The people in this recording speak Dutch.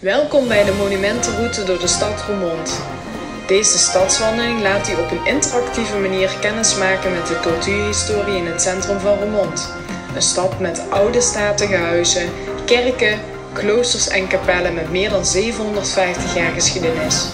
Welkom bij de monumentenroute door de stad Roermond. Deze stadswandeling laat u op een interactieve manier kennis maken met de cultuurhistorie in het centrum van Roermond. Een stad met oude statige huizen, kerken, kloosters en kapellen met meer dan 750 jaar geschiedenis.